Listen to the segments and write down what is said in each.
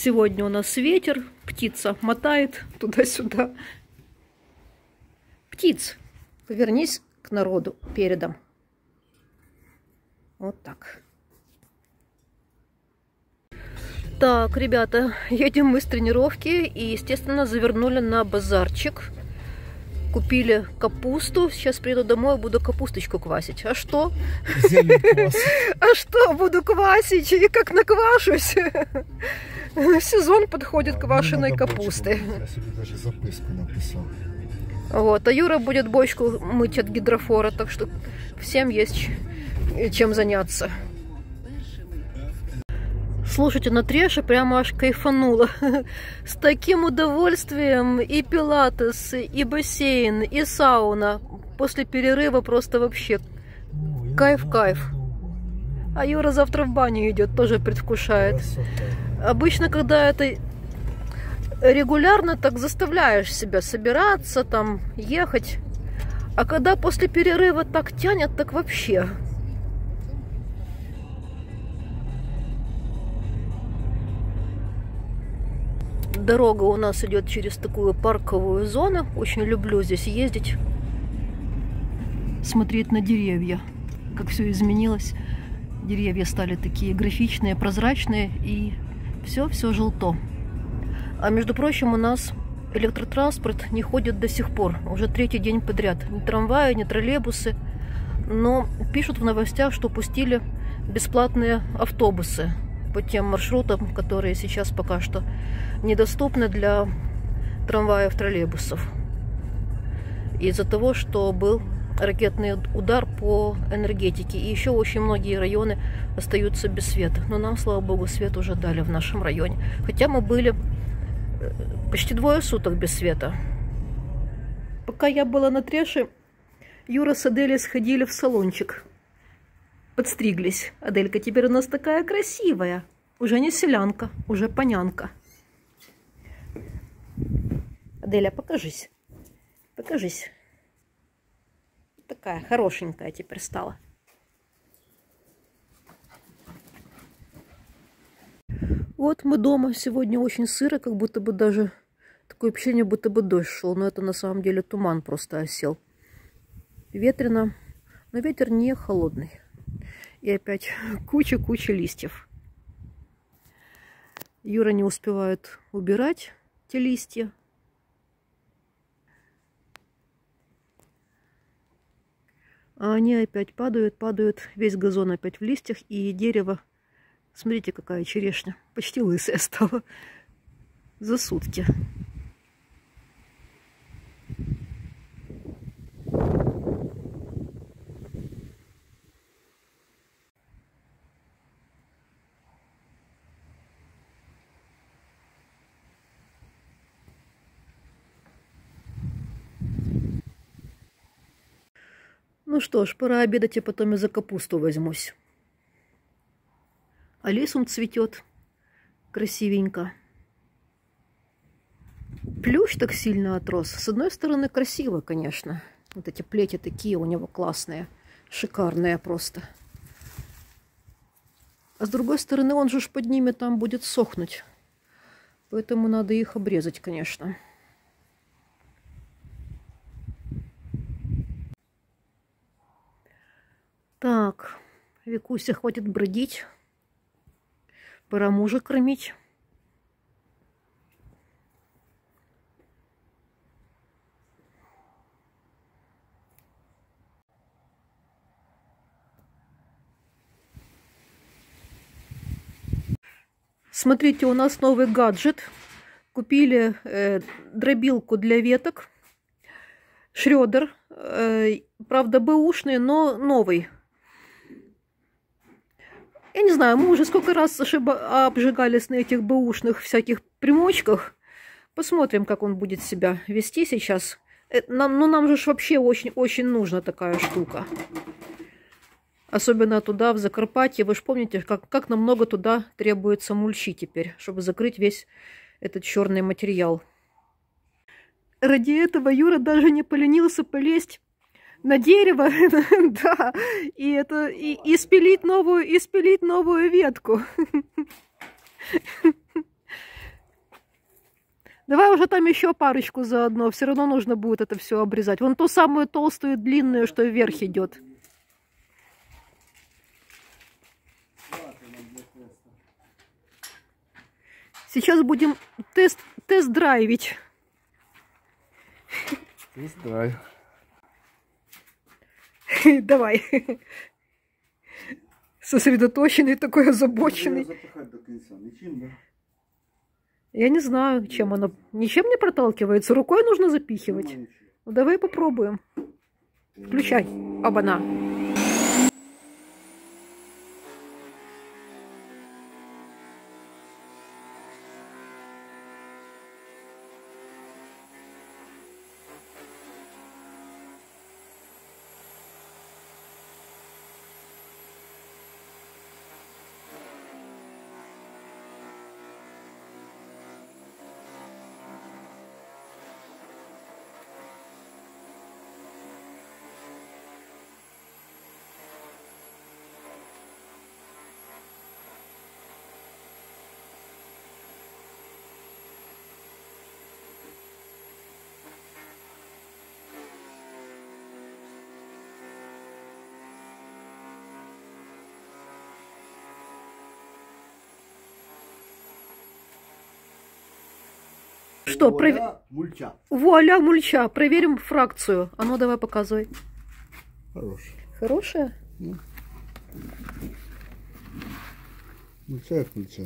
Сегодня у нас ветер, птица мотает туда-сюда. Птиц, повернись к народу передом. Вот так. Так, ребята, едем мы с тренировки и, естественно, завернули на базарчик. Купили капусту. Сейчас приеду домой, буду капусточку квасить. А что? А что буду квасить? И как наквашусь? Сезон подходит А, квашеной капусты. Я себе даже записку написал. Вот, а Юра будет бочку мыть от гидрофора, так что всем есть ч- чем заняться. Слушайте, на треше прямо аж кайфанула. С таким удовольствием и пилатес, и бассейн, и сауна. После перерыва просто вообще Кайф-кайф. А Юра завтра в баню идет, тоже предвкушает. Обычно, когда это регулярно, так заставляешь себя собираться, там, ехать. А когда после перерыва так тянет, так вообще. Дорога у нас идет через такую парковую зону. Очень люблю здесь ездить. Смотреть на деревья. Как все изменилось. Деревья стали такие графичные, прозрачные и все-все желто. А между прочим, у нас электротранспорт не ходит до сих пор. Уже третий день подряд. Ни трамваи, ни троллейбусы. Но пишут в новостях, что пустили бесплатные автобусы по тем маршрутам, которые сейчас пока что недоступны для трамваев, троллейбусов. Из-за того, что был ракетный удар по энергетике. И еще очень многие районы остаются без света. Но нам, слава богу, свет уже дали в нашем районе. Хотя мы были э, почти двое суток без света. Пока я была на треше, Юра с Аделей сходили в салончик. Подстриглись. Аделька теперь у нас такая красивая. Уже не селянка, уже понянка. Аделя, покажись. Покажись. Такая хорошенькая теперь стала. Вот мы дома. Сегодня очень сыро, как будто бы даже такое ощущение, будто бы дождь шел. Но это на самом деле туман просто осел. Ветрено, но ветер не холодный. И опять куча-куча листьев. Юра не успевает убирать те листья. А они опять падают, падают. Весь газон опять в листьях. И дерево, смотрите, какая черешня. Почти лысая стала за сутки. Ну что ж, пора обедать, и потом и за капусту возьмусь. А лесом цветет красивенько. Плющ так сильно отрос. С одной стороны, красиво, конечно. Вот эти плети такие у него классные, шикарные просто. А с другой стороны, он же ж под ними там будет сохнуть. Поэтому надо их обрезать, конечно. Так, Викуся, хватит бродить. Пора мужа кормить. Смотрите, у нас новый гаджет. Купили э, дробилку для веток. Шредер. Э, правда, бэушный, но новый. Я не знаю, мы уже сколько раз ошиба- обжигались на этих бэушных всяких примочках. Посмотрим, как он будет себя вести сейчас. Э, Нам, ну, нам же вообще очень-очень нужна такая штука. Особенно туда, в Закарпатье. Вы же помните, как, как нам много туда требуется мульчи теперь, чтобы закрыть весь этот черный материал. Ради этого Юра даже не поленился полезть на дерево, да, и это и, и спилить новую, и спилить новую ветку. Давай уже там еще парочку заодно. Все равно нужно будет это все обрезать. Вон ту самую толстую, длинную, что вверх идет. Сейчас будем тест, тест-драйвить. Тест-драйв. Давай. Сосредоточенный такой, озабоченный. запихать до конца. Ничем, да? Я не знаю, чем оно. Ничем не проталкивается. Рукой нужно запихивать. Ну, давай попробуем. Включай. Оба-на. Что, пров- Вуаля, Мульча. Вуаля, мульча. Проверим фракцию. А ну давай показывай. Хорош. Хорошая? Мульча як мульча.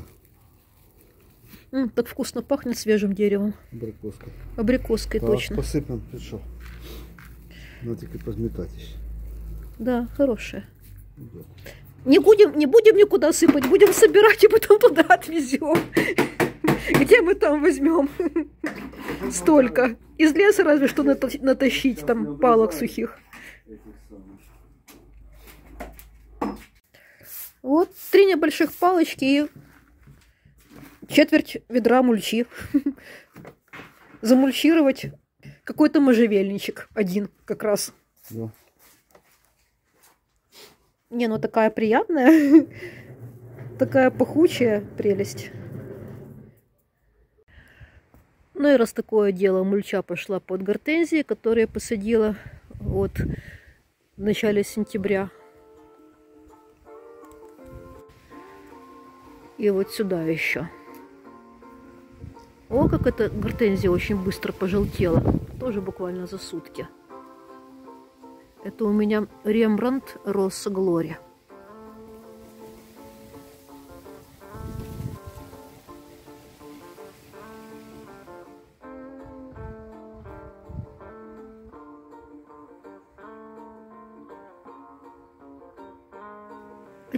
М, так вкусно пахнет свежим деревом. Абрикоска. Абрикоской Так, точно. посипем, ти що? Надо тільки позмітатись. Да, хорошая. Идет. Не будем, не будем никуда сыпать, будем собирать и потом туда отвезем. Где мы там возьмем столько? Из леса разве что натащить там палок сухих. Вот три небольших палочки и четверть ведра мульчи. Замульчировать какой-то можжевельничек один как раз. Да. Не, ну такая приятная, такая пахучая прелесть. Ну и раз такое дело, мульча пошла под гортензии, которые посадила вот в начале сентября. И вот сюда еще. О, как эта гортензия очень быстро пожелтела. Тоже буквально за сутки. Это у меня Рембрандт Росса Глория.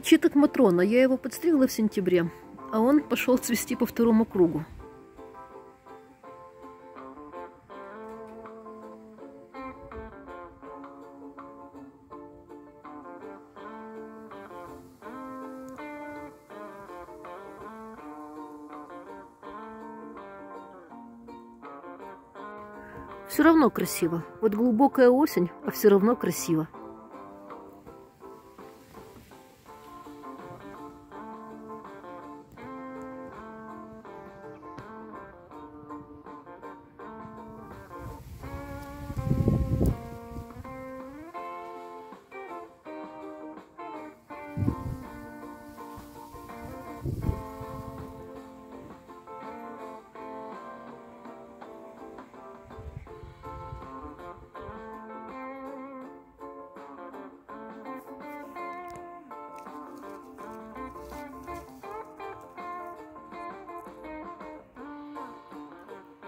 Читок Матрона. Я его подстригла в сентябре, а он пошел цвести по второму кругу. Все равно красиво. Вот глубокая осень, а все равно красиво.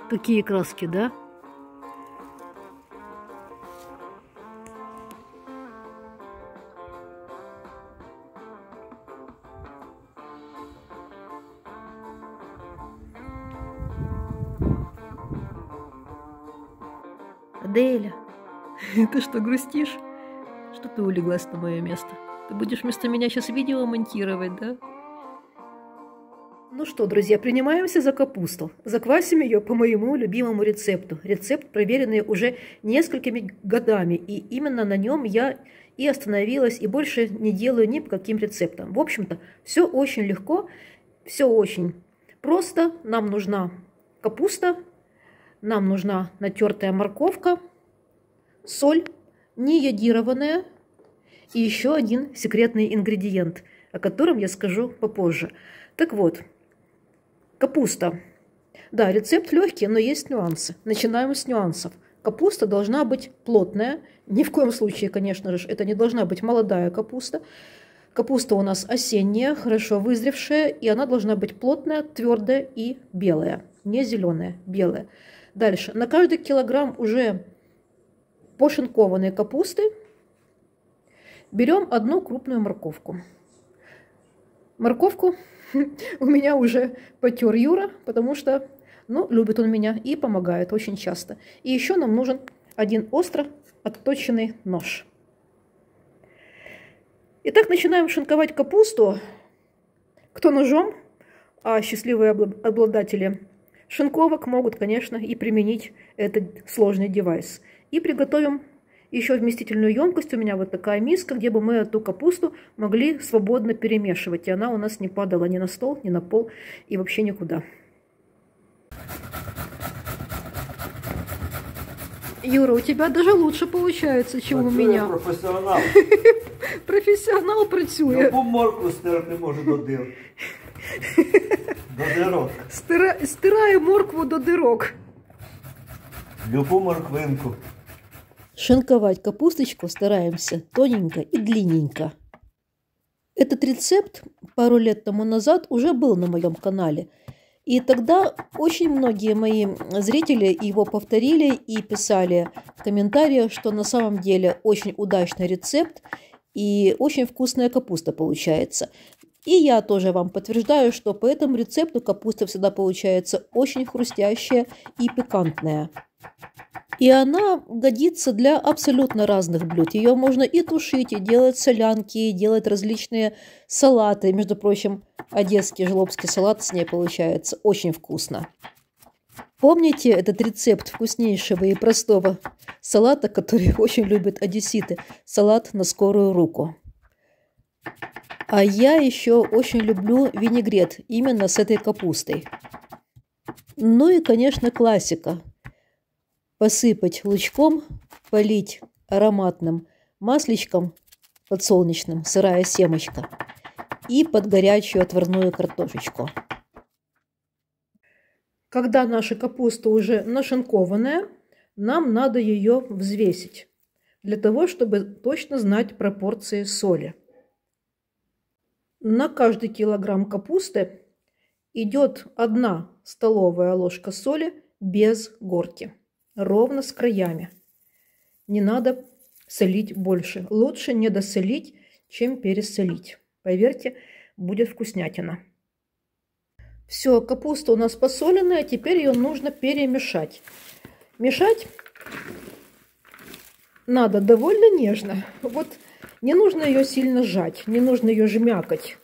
Какие краски, да? Аделя, ты что, грустишь? Что ты улеглась на мое место? Ты будешь вместо меня сейчас видео монтировать, да? Ну что, друзья, принимаемся за капусту. Заквасим ее по моему любимому рецепту. Рецепт, проверенный уже несколькими годами. И именно на нем я и остановилась, и больше не делаю ни по каким рецептам. В общем-то, все очень легко, все очень просто. Нам нужна капуста, нам нужна натертая морковка, соль, не йодированная и еще один секретный ингредиент, о котором я скажу попозже. Так вот, капуста. Да, рецепт легкий, но есть нюансы. Начинаем с нюансов. Капуста должна быть плотная. Ни в коем случае, конечно же, это не должна быть молодая капуста. Капуста у нас осенняя, хорошо вызревшая, и она должна быть плотная, твердая и белая. Не зеленая, белая. Дальше. На каждый килограмм уже пошинкованной капусты берем одну крупную морковку. Морковку у меня уже потер Юра, потому что, ну, любит он меня и помогает очень часто. И еще нам нужен один остро отточенный нож. Итак, начинаем шинковать капусту. Кто ножом, а счастливые обладатели шинковок могут, конечно, и применить этот сложный девайс. И приготовим еще вместительную емкость. У меня вот такая миска, где бы мы эту капусту могли свободно перемешивать. И она у нас не падала ни на стол, ни на пол и вообще никуда. Юра, у тебя даже лучше получается, чем Працює у меня. професіонал. Професіонал працює. Любу морку стерти може до дир. До дирок. Стира... Стирає моркву до дырок. Любу морквинку. Шинковать капусточку стараемся тоненько и длинненько. Этот рецепт пару лет тому назад уже был на моем канале. И тогда очень многие мои зрители его повторили и писали в комментариях, что на самом деле очень удачный рецепт и очень вкусная капуста получается. И я тоже вам подтверждаю, что по этому рецепту капуста всегда получается очень хрустящая и пикантная. И она годится для абсолютно разных блюд. Ее можно и тушить, и делать солянки, и делать различные салаты. Между прочим, одесский жлобский салат с ней получается очень вкусно. Помните этот рецепт вкуснейшего и простого салата, который очень любят одесситы? Салат на скорую руку. А я еще очень люблю винегрет именно с этой капустой. Ну и, конечно, классика – посыпать лучком, полить ароматным масличком подсолнечным, сырая семечка, и под горячую отварную картошечку. Когда наша капуста уже нашинкованная, нам надо ее взвесить, для того, чтобы точно знать пропорции соли. На каждый килограмм капусты идет одна столовая ложка соли без горки ровно с краями. Не надо солить больше. Лучше не досолить, чем пересолить. Поверьте, будет вкуснятина. Все, капуста у нас посоленная, теперь ее нужно перемешать. Мешать надо довольно нежно. Вот не нужно ее сильно сжать, не нужно ее жмякать.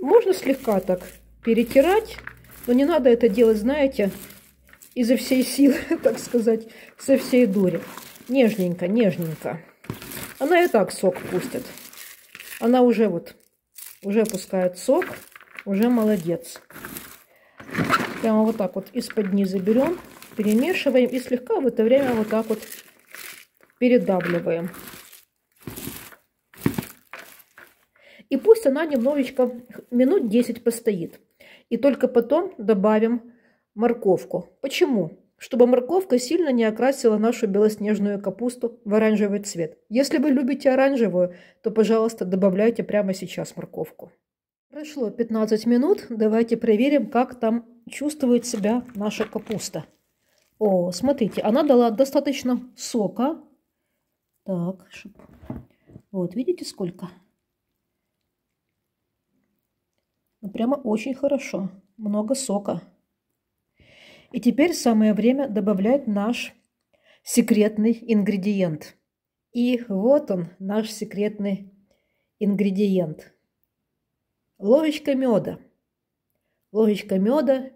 Можно слегка так перетирать, но не надо это делать, знаете, изо всей силы, так сказать, со всей дури. Нежненько, нежненько. Она и так сок пустит. Она уже вот, уже пускает сок, уже молодец. Прямо вот так вот из-под низа берем, перемешиваем и слегка в это время вот так вот передавливаем. И пусть она немножечко, минут 10 постоит. И только потом добавим морковку. Почему? Чтобы морковка сильно не окрасила нашу белоснежную капусту в оранжевый цвет. Если вы любите оранжевую, то, пожалуйста, добавляйте прямо сейчас морковку. Прошло 15 минут. Давайте проверим, как там чувствует себя наша капуста. О, смотрите, она дала достаточно сока. Так, вот, видите сколько? Ну, прямо очень хорошо. Много сока. И теперь самое время добавлять наш секретный ингредиент. И вот он, наш секретный ингредиент. Ложечка меда. Ложечка меда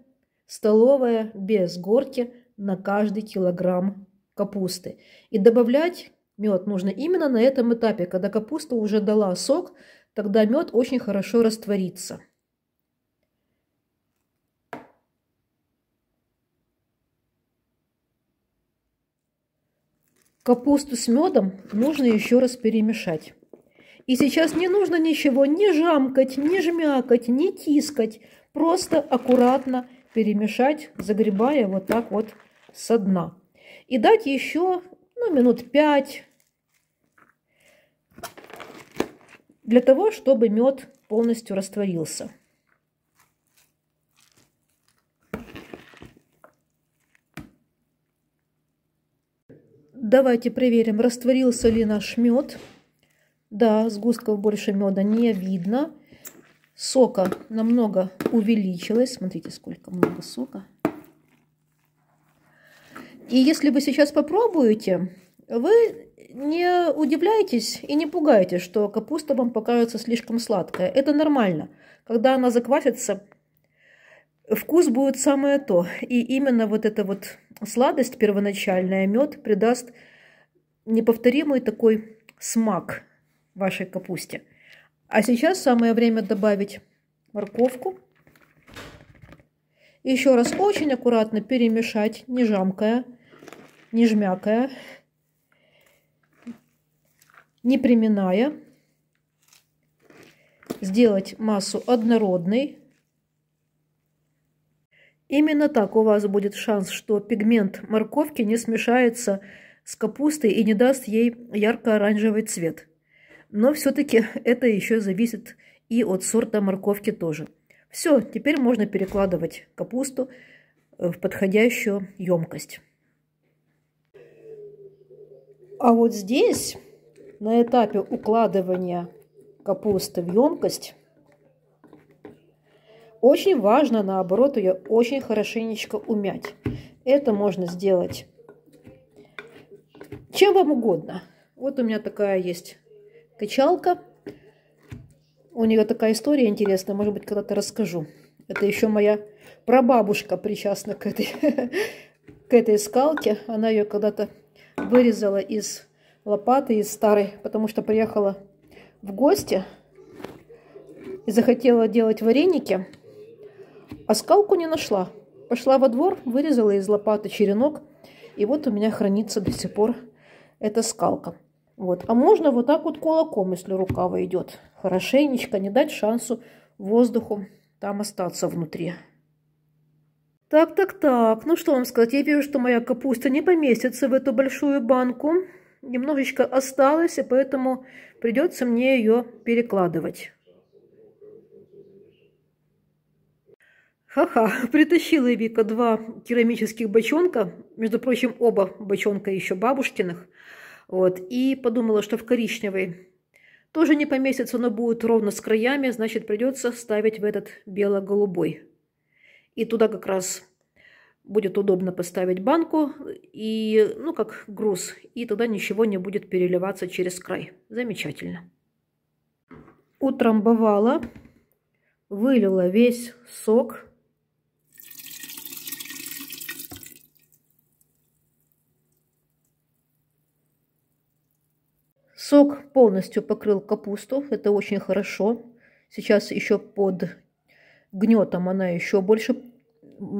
столовая без горки на каждый килограмм капусты. И добавлять мед нужно именно на этом этапе, когда капуста уже дала сок, тогда мед очень хорошо растворится. Капусту с медом нужно еще раз перемешать. И сейчас не нужно ничего ни жамкать, ни жмякать, ни тискать. Просто аккуратно перемешать, загребая вот так вот со дна. И дать еще ну, минут пять для того, чтобы мед полностью растворился. Давайте проверим, растворился ли наш мед. Да, сгустков больше меда не видно. Сока намного увеличилось. Смотрите, сколько много сока. И если вы сейчас попробуете, вы не удивляйтесь и не пугайтесь, что капуста вам покажется слишком сладкая. Это нормально. Когда она заквасится, вкус будет самое то. И именно вот эта вот сладость первоначальная, мед придаст неповторимый такой смак вашей капусте. А сейчас самое время добавить морковку. Еще раз очень аккуратно перемешать, не жамкая, не жмякая, не приминая. Сделать массу однородной. Именно так у вас будет шанс, что пигмент морковки не смешается с капустой и не даст ей ярко-оранжевый цвет. Но все-таки это еще зависит и от сорта морковки тоже. Все, теперь можно перекладывать капусту в подходящую емкость. А вот здесь, на этапе укладывания капусты в емкость, очень важно, наоборот, ее очень хорошенечко умять. Это можно сделать чем вам угодно. Вот у меня такая есть качалка. У нее такая история интересная, может быть, когда-то расскажу. Это еще моя прабабушка причастна к этой, к этой скалке. Она ее когда-то вырезала из лопаты, из старой, потому что приехала в гости и захотела делать вареники, а скалку не нашла. Пошла во двор, вырезала из лопаты черенок, и вот у меня хранится до сих пор эта скалка. Вот. А можно вот так вот кулаком, если рукава идет. Хорошенечко, не дать шансу воздуху там остаться внутри. Так, так, так. Ну что вам сказать, я вижу, что моя капуста не поместится в эту большую банку. Немножечко осталось, и поэтому придется мне ее перекладывать. Ха-ха, притащила Вика два керамических бочонка, между прочим, оба бочонка еще бабушкиных. Вот, и подумала, что в коричневый тоже не поместится, но будет ровно с краями, значит, придется ставить в этот бело-голубой. И туда как раз будет удобно поставить банку, и, ну, как груз, и туда ничего не будет переливаться через край. Замечательно. Утрамбовала, вылила весь сок Сок полностью покрыл капусту, это очень хорошо. Сейчас еще под гнетом она еще больше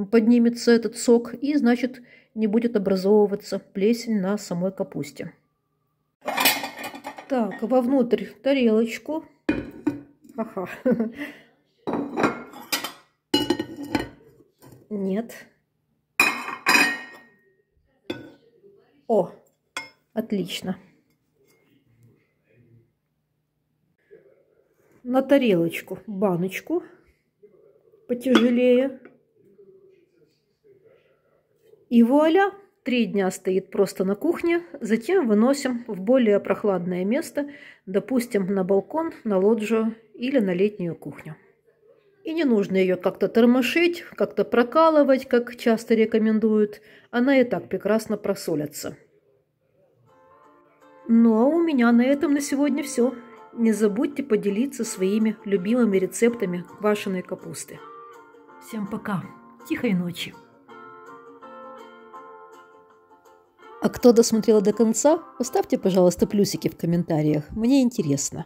поднимется, этот сок, и значит не будет образовываться плесень на самой капусте. Так, вовнутрь тарелочку. Ага. Нет. О, отлично. На тарелочку баночку потяжелее. И вуаля! Три дня стоит просто на кухне, затем выносим в более прохладное место, допустим, на балкон, на лоджию или на летнюю кухню. И не нужно ее как-то тормошить, как-то прокалывать, как часто рекомендуют. Она и так прекрасно просолится. Ну а у меня на этом на сегодня все. Не забудьте поделиться своими любимыми рецептами квашеной капусты. Всем пока. Тихой ночи. А кто досмотрел до конца, поставьте, пожалуйста, плюсики в комментариях. Мне интересно.